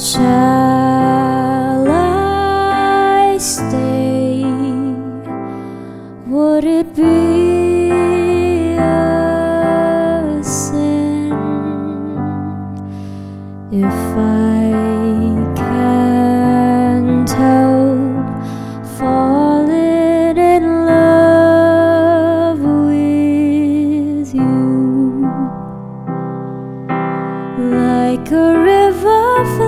Shall I stay? Would it be a sin if I can't help falling in love with you like a river?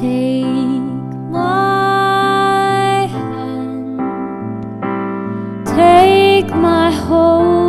take my hand, take my.